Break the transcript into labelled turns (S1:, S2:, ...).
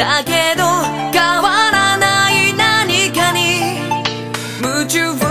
S1: だけど変わらない何かに夢中